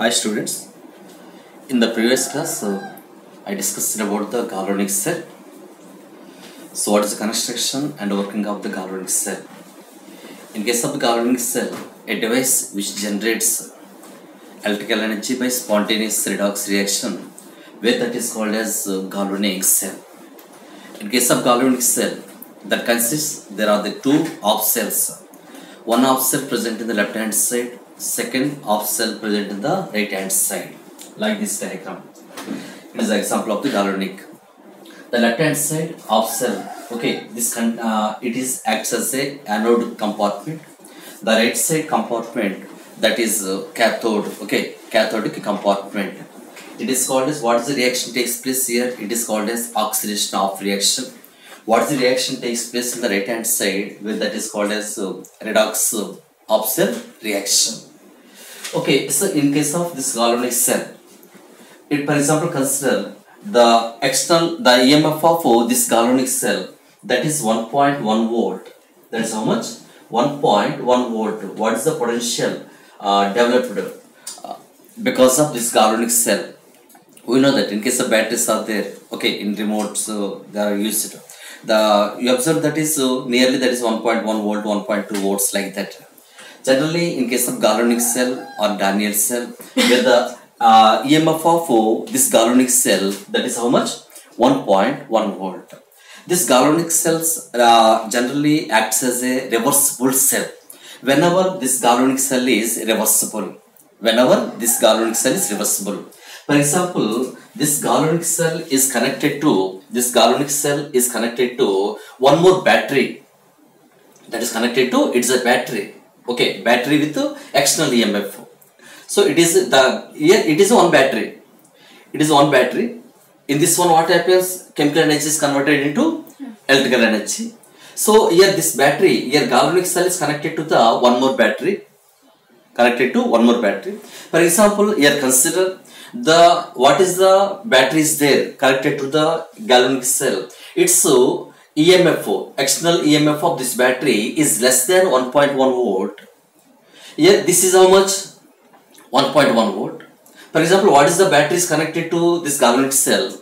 Hi students. In the previous class, uh, I discussed about the galvanic cell. So what is the construction and working of the galvanic cell? In case of the galvanic cell, a device which generates electrical energy by spontaneous redox reaction, where that is called as uh, galvanic cell. In case of galvanic cell, that consists there are the two half cells. One half cell present in the left hand side, second half cell present in the right hand side, like this diagram. It is an example of the galvanic. The left hand side half cell, okay, this can uh, it is acts as a anode compartment. The right side compartment that is uh, cathode, okay, cathodic compartment. It is called as what is the reaction takes place here? It is called as oxidation of reaction. What is the reaction takes place in the right hand side where that is called as uh, redox uh, of cell reaction. Okay, so in case of this galvanic cell, it for example consider the external the EMF of uh, this galvanic cell that is 1.1 volt. That is how much? 1.1 volt. What is the potential uh, developed uh, because of this galvanic cell? We know that in case of batteries are there, okay, in remote, so they are used. The you observe that is so nearly that is 1.1 volt, 1.2 volts like that. Generally, in case of galvanic cell or Daniell cell, where the uh, EMF of uh, this galvanic cell that is how much 1.1 volt. This galvanic cells uh, generally acts as a reversible cell. Whenever this galvanic cell is reversible, whenever this galvanic cell is reversible. For example, this galvanic cell is connected to this galvanic cell is connected to one more battery that is connected to it's a battery okay battery with external emf so it is the here it is one battery. It is one battery. In this one what happens? Chemical energy is converted into electrical energy. So here this battery here galvanic cell is connected to the one more battery. Connected to one more battery. For example here consider the what is the battery is there connected to the galvanic cell. Its uh, EMF external EMF of this battery is less than 1.1 volt. Here this is how much? 1.1 volt. For example what is the battery is connected to this galvanic cell?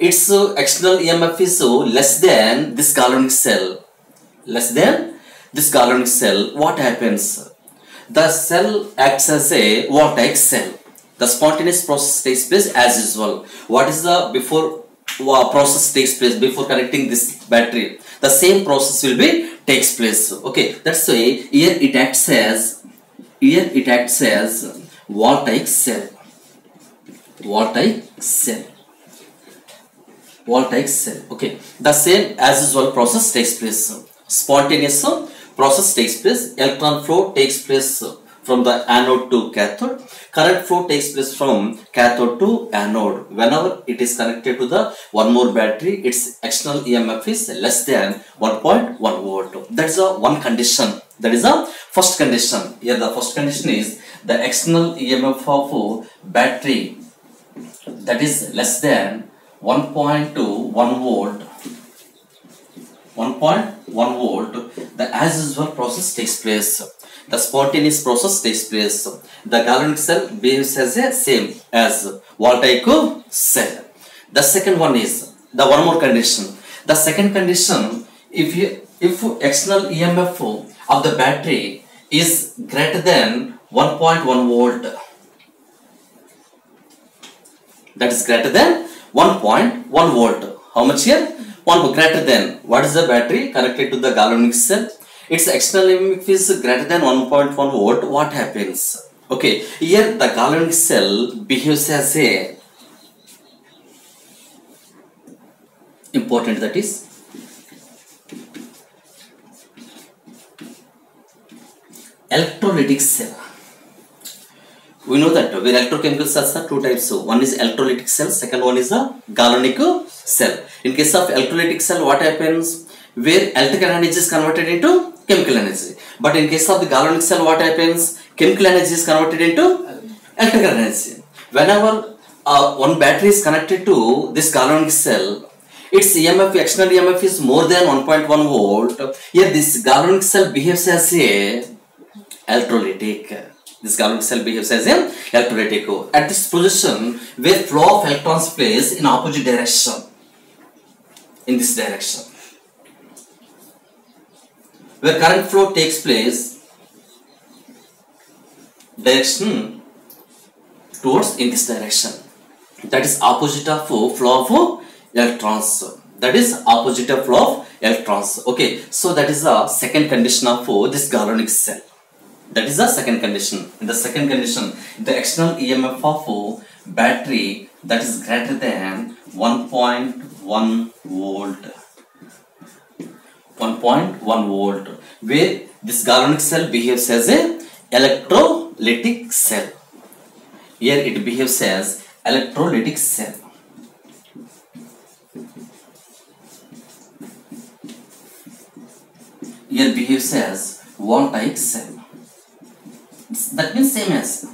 Its uh, external EMF is uh, less than this galvanic cell. Less than this galvanic cell. What happens? The cell acts as a voltaic cell. The spontaneous process takes place as usual. What is the before process takes place before connecting this battery. The same process will be takes place. Okay that's why here it acts as here it acts as voltaic cell. Voltaic cell. Voltaic cell. Okay the same as usual process takes place. Spontaneous process takes place. Electron flow takes place from the anode to cathode. Current flow takes place from cathode to anode. Whenever it is connected to the one more battery its external emf is less than 1.1 volt. That's the one condition. That is the first condition. Here the first condition is the external emf of battery that is less than 1.2 1 volt. 1.1 volt. The as usual process takes place the spontaneous process takes place. The galvanic cell behaves as a same as voltaic cell the second one is the one more condition. The second condition if you if external emf of the battery is greater than 1.1 volt that is greater than 1.1 volt. How much here? 1 greater than. What is the battery connected to the galvanic cell its external emf is greater than 1.1 volt. What happens? Okay here the galvanic cell behaves as a important that is electrolytic cell. We know that where electrochemical cells are two types. So one is electrolytic cell second one is a galvanic cell. In case of electrolytic cell what happens where electrical energy is converted into chemical energy. But in case of the galvanic cell what happens? Chemical energy is converted into electrical energy. Whenever uh, one battery is connected to this galvanic cell its emf external emf is more than 1.1 volt. Here this galvanic cell behaves as a electrolytic. This galvanic cell behaves as an electrolytic. At this position, where flow of electrons plays in opposite direction, in this direction, where current flow takes place, direction towards in this direction. That is opposite of flow of electrons. That is opposite of flow of electrons. Okay, so that is the second condition of this galvanic cell. That is the second condition. In the second condition, the external EMF of battery that is greater than 1.1 volt. 1.1 volt where this galvanic cell behaves as a electrolytic cell. Here it behaves as electrolytic cell. Here behaves as voltaic cell. That means same as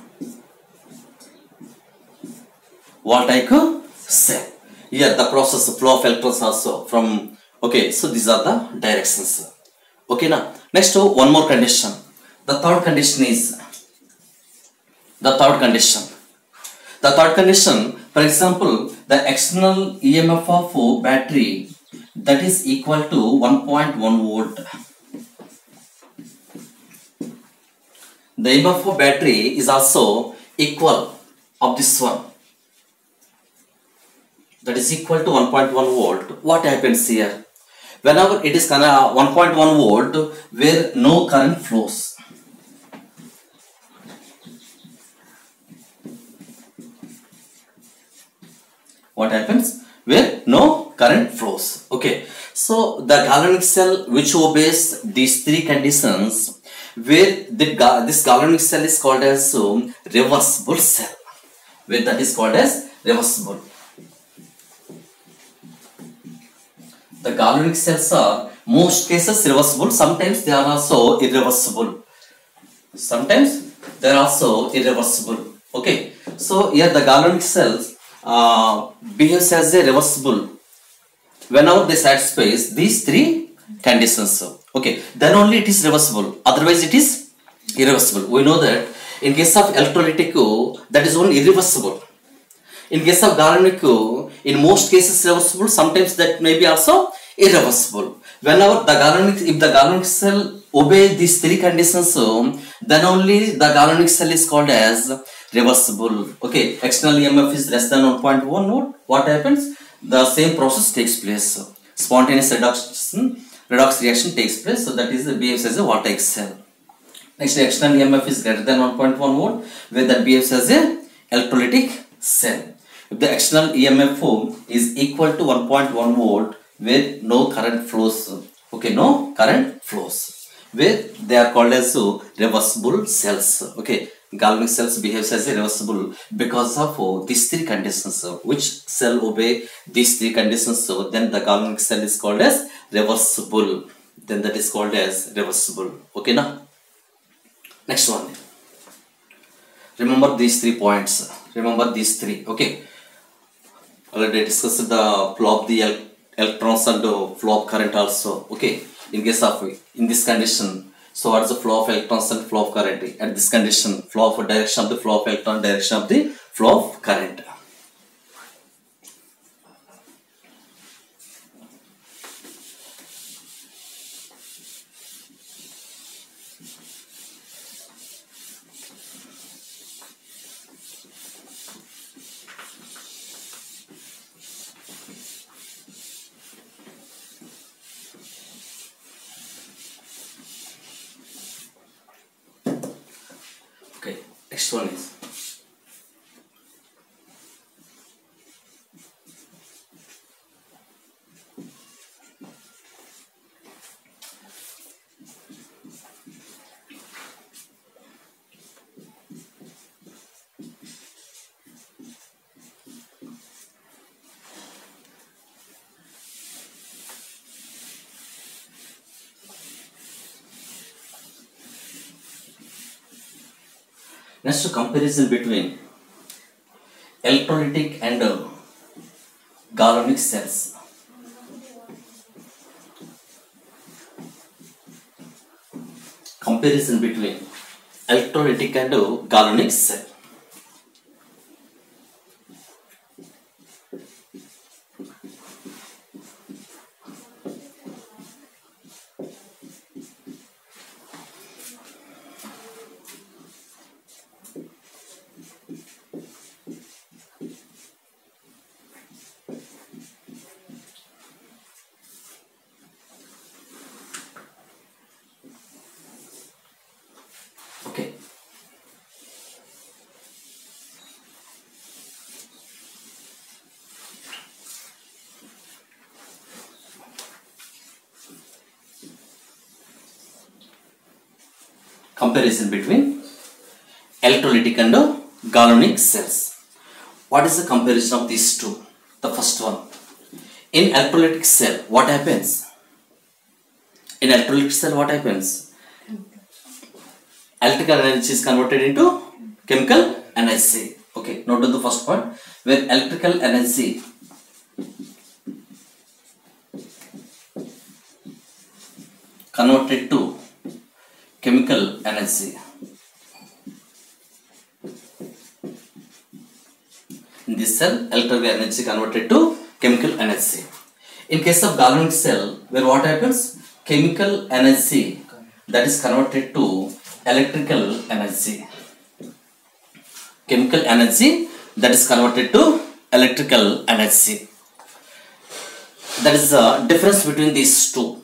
voltaic cell. Here the process flow of electrons also from okay. So these are the directions. Okay now next one more condition. The third condition is the third condition. The third condition, for example, the external EMF of battery that is equal to 1.1 volt. The EMF of battery is also equal of this one. That is equal to 1.1 volt. What happens here? Whenever it is 1.1 volt where no current flows. what happens? Where no current flows. Okay. So the galvanic cell which obeys these three conditions where the, this galvanic cell is called as um, reversible cell. Where that is called as reversible the galvanic cells are most cases reversible sometimes they are also irreversible. Sometimes they are also irreversible. Okay. So here the galvanic cells uh, behaves as a reversible whenever they satisfies these three conditions okay. Then only it is reversible. Otherwise it is irreversible. We know that in case of electrolytic that is only irreversible. In case of galvanic in most cases reversible sometimes that may be also irreversible. Whenever the galvanic if the galvanic cell obey these three conditions um, then only the galvanic cell is called as reversible. Okay external emf is less than 1.1 volt. What happens? The same process takes place. Spontaneous reduction redox reaction takes place. So that is the behaves as a voltaic cell. Next external emf is greater than 1.1 volt where that behaves as a electrolytic cell if the external emf form is equal to 1.1 volt where no current flows. Okay no current flows. Where they are called as reversible cells. Okay galvanic cells behaves as a reversible because of uh, these three conditions. Uh, which cell obey these three conditions? So then the galvanic cell is called as reversible. Then that is called as reversible. Okay now next one. Remember these three points. Remember these three. Okay already discussed the flow of the electrons and flow of current also okay in case of in this condition so what is the flow of electrons and flow of current? At this condition, flow of direction of the flow of electron, direction of the flow of current. Okay, next one is next comparison between electrolytic and uh, galvanic cells. Comparison between electrolytic and galvanic cell. Okay. Comparison between and galvanic cells. What is the comparison of these two? The first one. In electrolytic cell, what happens? In electrolytic cell, what happens? electrical energy is converted into chemical energy. Okay, note the first part where electrical energy converted to chemical energy. In this cell, electrical energy converted to chemical energy. In case of galvanic cell, where what happens? Chemical energy that is converted to electrical energy chemical energy that is converted to electrical energy that is the difference between these two.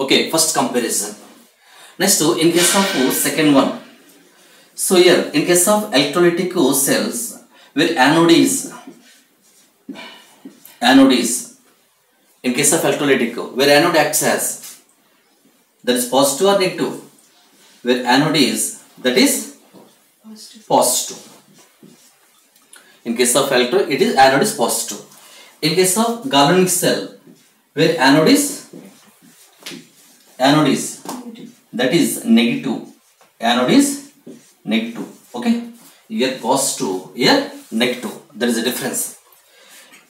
Okay first comparison. Next in case of second one. So here in case of electrolytic cells where anode is anode is in case of electrolytic where anode acts as that is positive or negative where anode is that is positive. In case of electro, it is anode is positive. In case of galvanic cell, where anode is anode is that is negative. Anode is negative. Okay, here positive, here negative. There is a difference.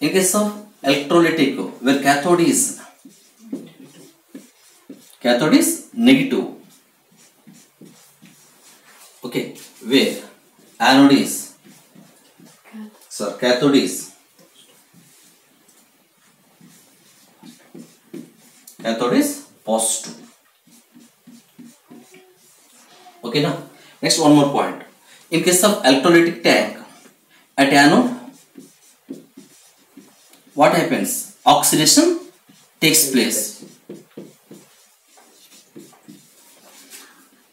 In case of electrolytic, where cathode is cathode is negative okay where anode is so cathode is cathode is positive okay now next one more point in case of electrolytic tank at anode what happens oxidation takes place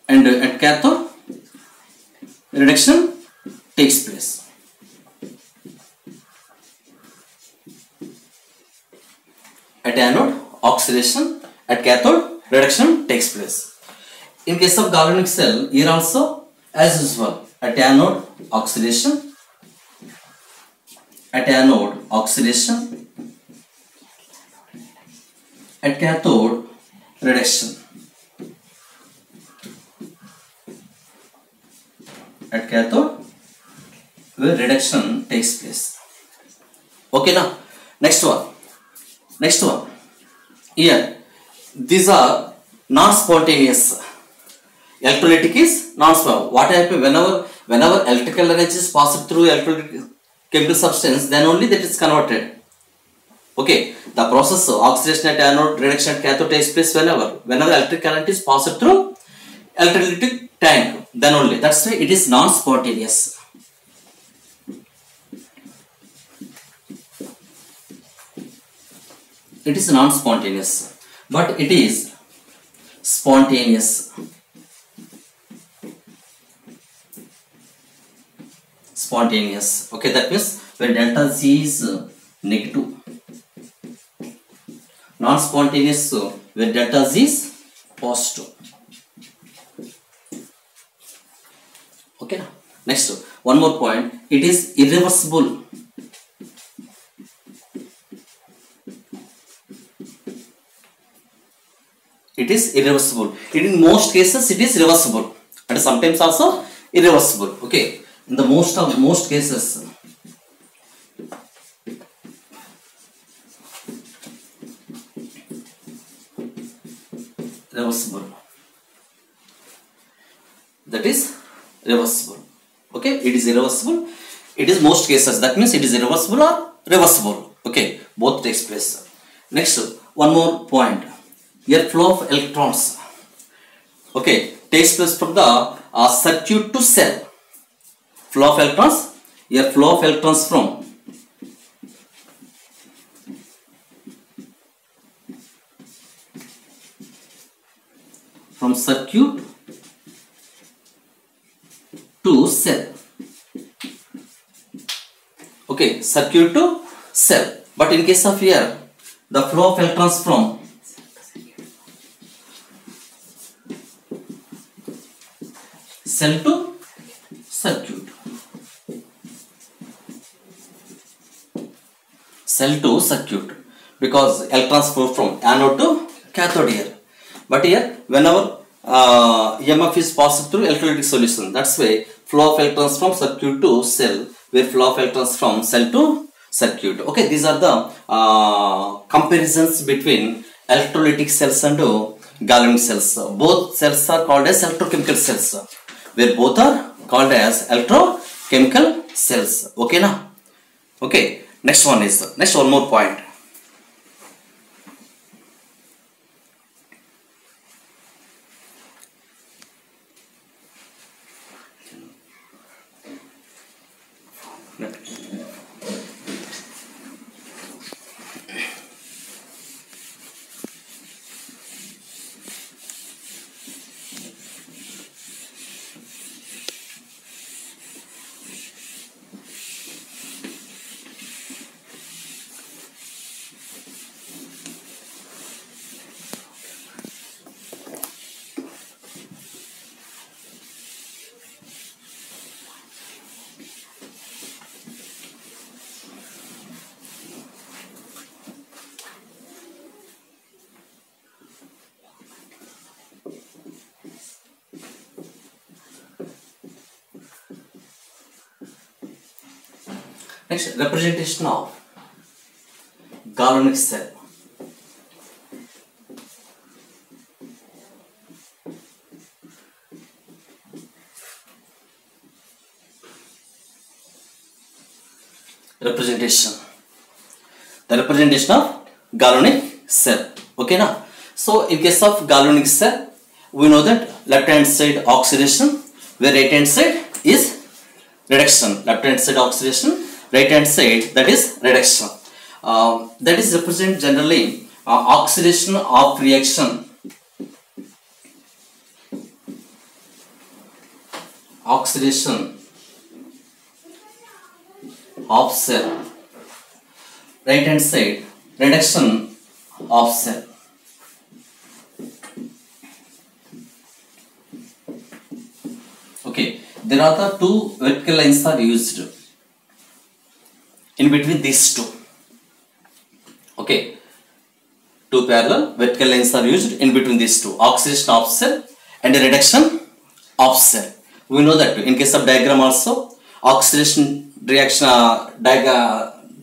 and at cathode reduction takes place. At anode, oxidation, at cathode, reduction takes place. In case of galvanic cell, here also, as usual, at anode, oxidation, at anode, oxidation, at cathode, reduction. at cathode where reduction takes place. Okay now, next one. Next one. Here, these are non-spontaneous. Electrolytic is non-spontaneous. What happens whenever whenever electrical energy is passed through electrolytic chemical substance, then only that is converted. Okay, the process of oxidation at anode, reduction at cathode takes place whenever? Whenever electric current is passed through electrolytic tank then only. That's why it is non-spontaneous. It is non-spontaneous but it is spontaneous spontaneous. Okay that means when delta G is uh, negative. Non-spontaneous so when delta G is positive. Okay next one more point. It is irreversible. It is irreversible. In most cases it is reversible. And sometimes also irreversible. Okay in the most of most cases reversible. That is reversible. Okay? It is irreversible. It is most cases. That means it is irreversible or reversible. Okay? Both takes place. Next one more point. Here flow of electrons. Okay? Takes place from the uh, circuit to cell flow of electrons? Here flow of electrons from? From circuit to cell. Okay circuit to cell. But in case of here the flow of electrons from? Cell to circuit cell to circuit because electrons flow from anode to cathode here. But here whenever uh, EMF is passed through electrolytic solution that's why flow of electrons from circuit to cell where flow of electrons from cell to circuit. Okay these are the uh, comparisons between electrolytic cells and galvanic cells. Both cells are called as electrochemical cells where both are called as electrochemical cells. Okay now okay next one is next one more point Next, representation of galvanic cell. Representation. The representation of galvanic cell. Okay, now. So, in case of galvanic cell, we know that left hand side oxidation, where right hand side is reduction. Left hand side oxidation, right hand side that is reduction. Uh, that is represent generally uh, oxidation of reaction. Oxidation of cell. Right hand side reduction of cell. Okay there are the two vertical lines are used in between these two. Okay. Two parallel vertical lines are used in between these two. Oxidation of cell and reduction of cell. We know that in case of diagram also oxidation reaction uh,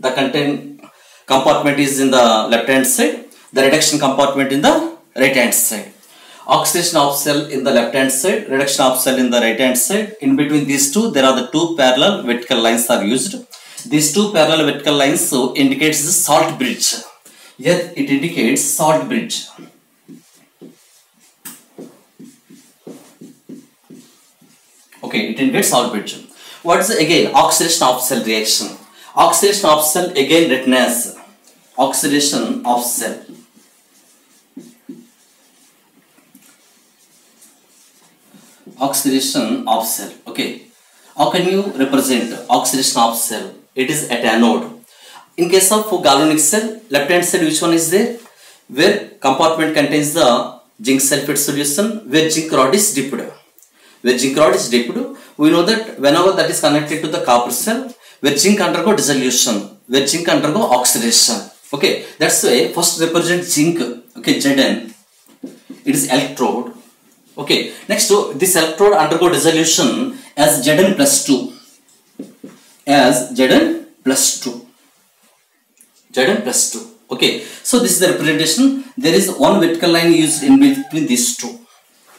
the content compartment is in the left hand side the reduction compartment in the right hand side. Oxidation of cell in the left hand side reduction of cell in the right hand side. In between these two there are the two parallel vertical lines are used these two parallel vertical lines so indicates the salt bridge. Here it indicates salt bridge. Okay, it indicates salt bridge. What is again oxidation of cell reaction? Oxidation of cell again written as oxidation of cell. Oxidation of cell. Okay. How can you represent oxidation of cell? It is at anode. In case of galvanic cell, left hand side which one is there? Where compartment contains the zinc sulfate solution where zinc rod is dipped. Where zinc rod is dipped, we know that whenever that is connected to the copper cell, where zinc undergo dissolution, where zinc undergo oxidation. Okay, that's why first represent zinc, okay, Zn. It is electrode. Okay, next to this electrode undergo dissolution as Zn plus 2. As Zn plus 2. Zn plus 2. Okay, so this is the representation. There is one vertical line used in between these two.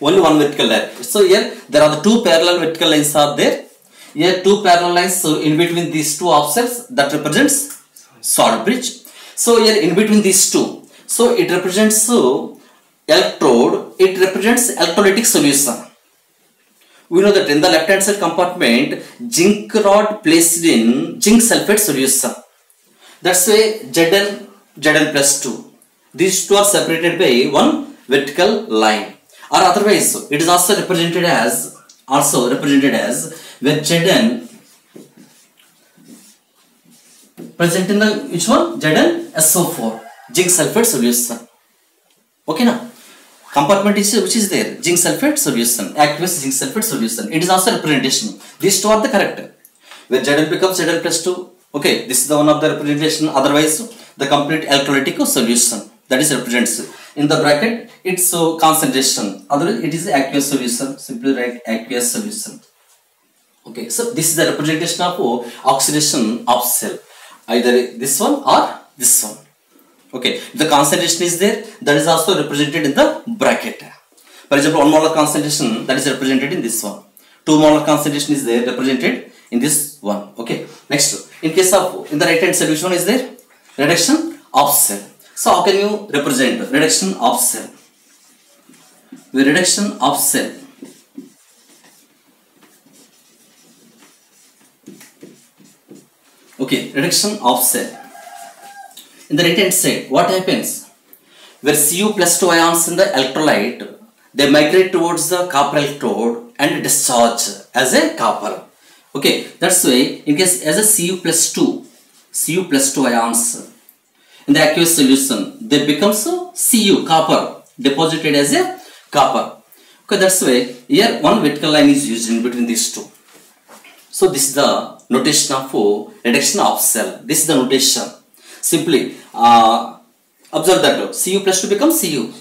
only one vertical line. So here there are the two parallel vertical lines are there. Here two parallel lines so in between these two offsets that represents salt bridge. So here in between these two, so it represents so electrode, it represents electrolytic solution. We know that in the left hand side compartment, zinc rod placed in zinc sulfate solution. That's why Zn, Zn plus 2. These two are separated by one vertical line. Or otherwise, it is also represented as also represented as where Zn present in the which one? Zn SO4 zinc sulfate solution. Okay now compartment is which is there? Zinc sulfate solution aqueous zinc sulfate solution. It is also representation. These two are the correct. Where Zn becomes Zn plus 2 okay this is the one of the representation. Otherwise the complete electrolytic solution that is represents. In the bracket it's so concentration. Otherwise it is aqueous solution. Simply write aqueous solution. Okay so this is the representation of uh, oxidation of cell. Either this one or this one okay the concentration is there that is also represented in the bracket. For example one molar concentration that is represented in this one. Two molar concentration is there represented in this one. Okay next in case of in the right hand one is there? Reduction of cell. So how can you represent reduction of cell? The reduction of cell. Okay reduction of cell in the right hand side what happens? Where Cu plus 2 ions in the electrolyte they migrate towards the copper electrode and discharge as a copper okay that's why in case as a Cu plus 2 Cu plus 2 ions in the aqueous solution they become so Cu copper deposited as a copper. Okay that's why here one vertical line is used in between these two. So this is the notation of reduction of cell. This is the notation simply uh, observe that Cu plus 2 becomes Cu.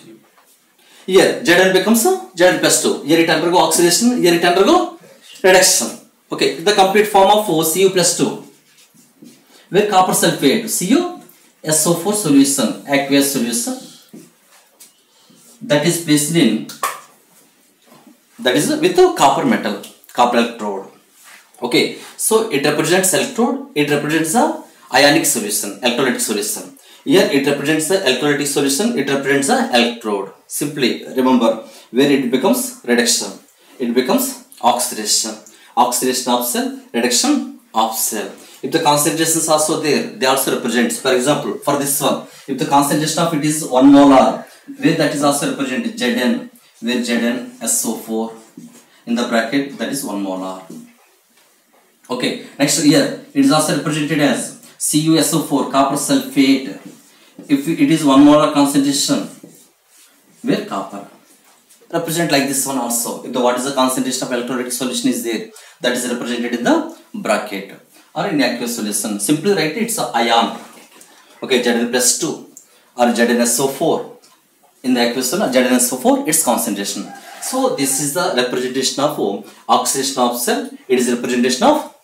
Here Zn becomes Zn plus 2. Here it undergo oxidation, here it undergo reduction. Okay, the complete form of Cu plus 2. Where copper sulfate, Cu SO4 solution, aqueous solution that is placed in that is with the copper metal, copper electrode. Okay, so it represents electrode, it represents the ionic solution, electrolytic solution. Here it represents the electrolytic solution, it represents the electrode. Simply remember where it becomes reduction, it becomes oxidation. Oxidation of cell, reduction of cell. If the concentrations also there, they also represent. For example, for this one, if the concentration of it is 1 molar, where that is also represented Zn, where Zn SO4 in the bracket that is 1 molar. Okay, next here it is also represented as CuSO4 copper sulfate. If it is 1 molar concentration where copper. Represent like this one also. If the what is the concentration of electrolytic solution is there that is represented in the bracket or in aqueous solution. Simply write it, it's a ion. Okay Zn plus 2 or ZnSO4 in the aqueous solution ZnSO4 its concentration. So this is the representation of oxidation of cell. It is representation of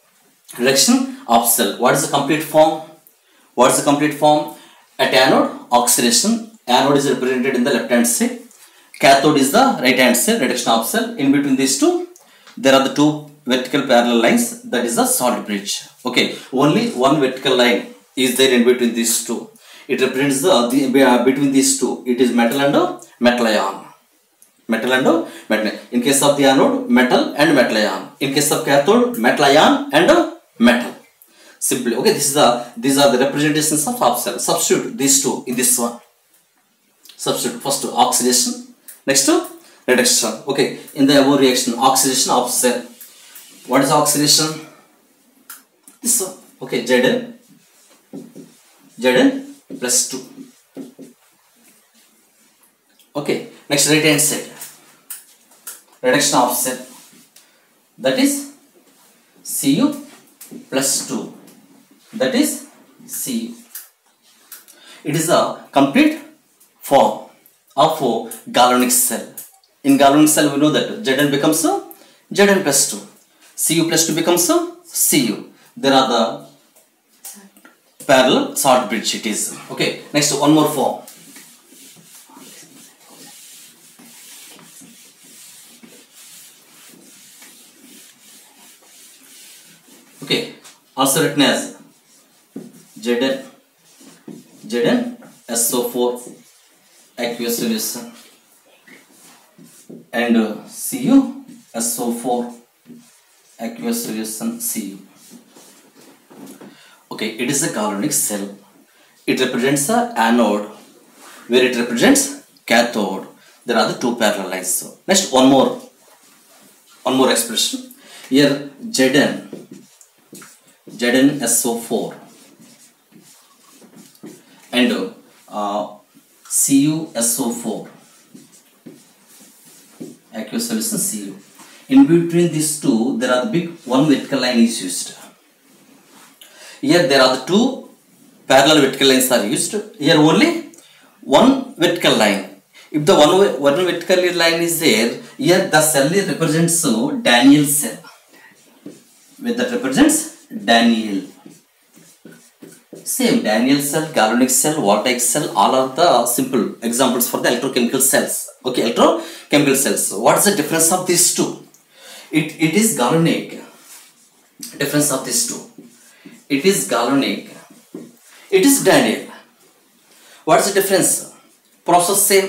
reduction cell. What is the complete form? What is the complete form? At anode, oxidation. Anode is represented in the left hand side. Cathode is the right hand side, reduction cell. In between these two, there are the two vertical parallel lines. That is the salt bridge. Okay, only one vertical line is there in between these two. It represents the, the uh, between these two. It is metal and uh, metal ion. Metal and uh, metal. In case of the anode, metal and metal ion. In case of cathode, metal ion and uh, metal simply okay this is the these are the representations of cell. Substitute these two in this one. Substitute first to oxidation next to reduction. Okay in the above reaction oxidation of cell. What is oxidation? This one. Okay Zn Zn plus 2 okay next right hand side reduction of cell. That is Cu plus 2 that is C. It is a complete form of a galvanic cell. In galvanic cell we know that Zn becomes Zn plus 2. Cu plus 2 becomes Cu. There are the parallel short bridge it is. Okay, next one more form. Okay, also written as Zn Zn SO4 aqueous solution and uh, Cu SO4 aqueous solution Cu. Okay, it is a galvanic cell. It represents the anode where it represents cathode. There are the two parallel lines. So next one more, one more expression. Here Zn Zn SO4 and uh, CuSO4 aqueous solution Cu. In between these two, there are the big one vertical line is used. Here there are the two parallel vertical lines are used. Here only one vertical line. If the one one vertical line is there, here the cell represents so Daniell cell. With that represents Daniell. Same Daniell cell, galvanic cell, voltaic cell, all are the simple examples for the electrochemical cells. Okay, electrochemical cells. What is the difference of these two? It, it is galvanic. Difference of these two. It is galvanic. It is Daniell. What is the difference? Process same.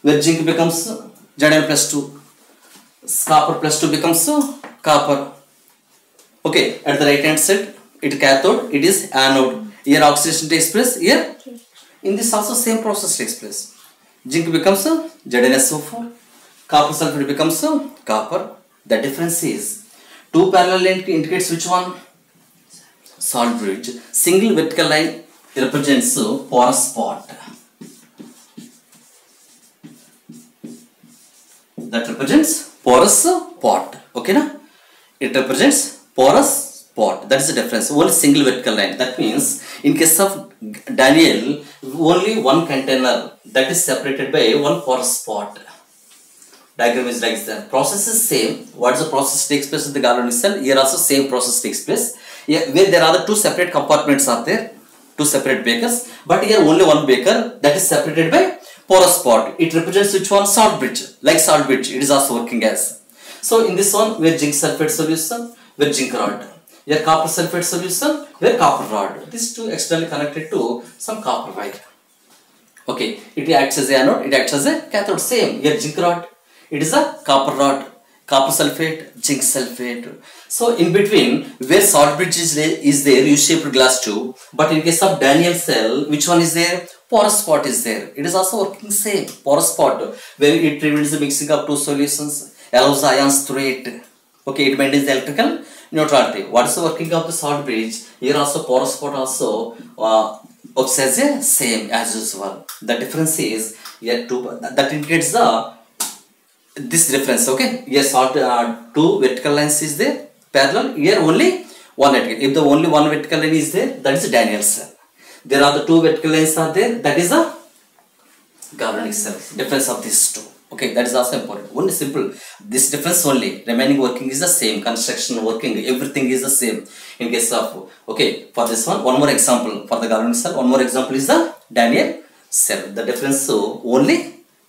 Where zinc becomes Zn plus 2. Copper plus 2 becomes copper. Okay, at the right hand side, it cathode, it is anode. Here oxidation takes place, here in this also same process takes place. Zinc becomes ZnSO4, copper sulfate becomes copper. The difference is two parallel line indicates which one? Salt bridge. Single vertical line represents porous pot. That represents porous pot. Okay, na? It represents porous spot. That is the difference. Only single vertical line. That means in case of Daniell, only one container that is separated by one porous pot. Diagram is like that. Process is same. What is the process takes place in the galvanic cell? Here also same process takes place. Here, where there are the two separate compartments are there, two separate bakers. But here only one baker that is separated by porous pot. It represents which one? Salt bridge. Like salt bridge, it is also working as. So in this one, where zinc sulfate solution, where zinc rod. Here copper sulfate solution, where copper rod. These two externally connected to some copper wire. Okay, it acts as a anode, it acts as a cathode. Same, here zinc rod. It is a copper rod, copper sulfate, zinc sulfate. So in between, where salt bridge is, is there, U-shaped glass tube. But in case of Daniell cell, which one is there? Porous pot is there. It is also working same. Porous pot, where it prevents the mixing of two solutions, allows ions through it. Okay, it maintains the electrical neutrality. What is the working of the salt bridge? Here also porous spot also uh, works as a same as usual. The difference is here two that indicates the this difference. Okay, here salt uh, two vertical lines is there parallel. Here only one vertical. If the only one vertical line is there, that is Daniel cell. There are the two vertical lines are there. That is a galvanic cell. Difference of these two. Okay, that is also important. Only simple. This difference only. Remaining working is the same. Construction working, everything is the same. In case of, okay, for this one, one more example. For the galvanic cell, one more example is the Daniell cell. The difference so only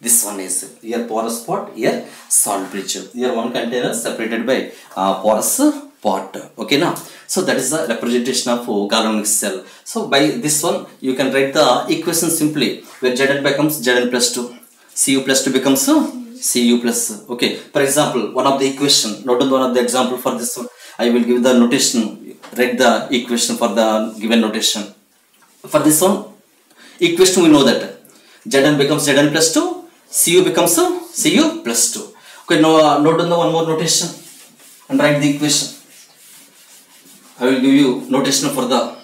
this one is here porous pot, here salt bridge. Here one container separated by uh, porous pot. Okay now. So that is the representation of uh, galvanic cell. So by this one, you can write the equation simply where Zn becomes Zn plus 2. Cu plus 2 becomes Cu plus. Okay. For example, one of the equation, not one of the example for this one. I will give the notation, write the equation for the given notation. For this one, equation we know that Zn becomes Zn plus 2, Cu becomes Cu plus 2. Okay, now uh, note down the one more notation and write the equation. I will give you notation for the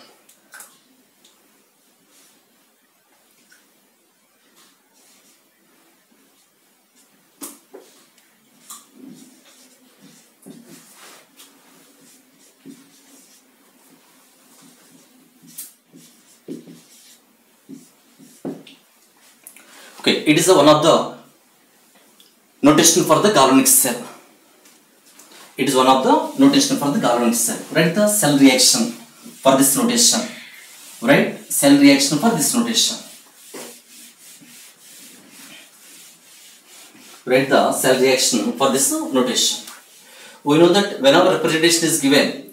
it is one of the notation for the galvanic cell. It is one of the notation for the galvanic cell. Write the cell reaction for this notation. Write cell reaction for this notation. Write the cell reaction for this notation. We know that whenever representation is given,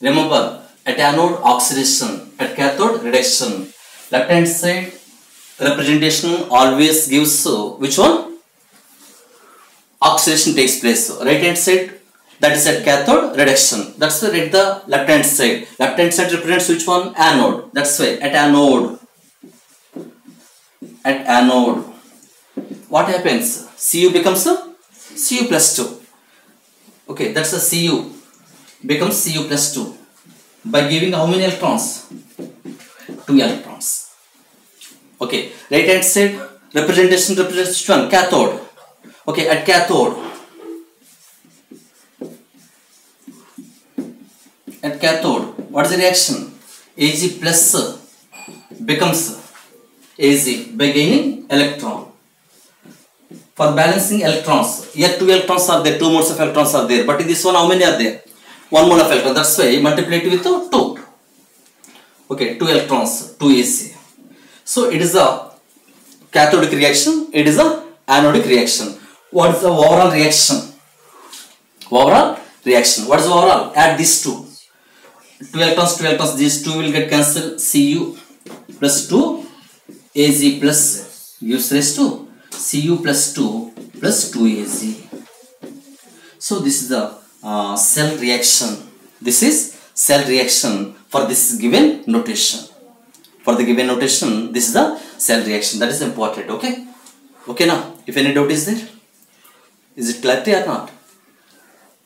Remember, at anode oxidation, at cathode reduction, left hand side representation always gives uh, which one? Oxidation takes place. Right hand side that is at cathode reduction. That's why at the left hand side. Left hand side represents which one? Anode. That's why at anode. At anode. What happens? Cu becomes a Cu plus 2. Okay, that's a Cu becomes Cu plus 2 by giving how many electrons? 2 electrons. Okay, right hand side representation represents one? Cathode. Okay, at cathode. At cathode, what is the reaction? Ag plus becomes Ag by gaining electron. For balancing electrons, here two electrons are there, two moles of electrons are there, but in this one how many are there? One mole of electron, that's why multiply it with 2. Okay, 2 electrons, 2 Ag. So it is a cathodic reaction, it is a anodic reaction. What is the overall reaction? Overall reaction. What is overall? Add these two. 2 electrons, 2 electrons, these two will get cancelled. Cu plus 2, Ag plus gives raised to Cu plus 2 plus 2Ag. So this is the uh, cell reaction. This is cell reaction for this given notation. For the given notation, this is the cell reaction. That is important. Okay. Okay now. If any doubt is there, is it clarity or not?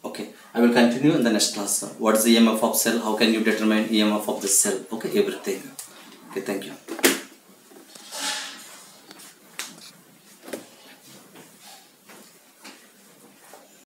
Okay. I will continue in the next class. What is the EMF of cell? How can you determine EMF of the cell? Okay. Everything. Okay. Thank you.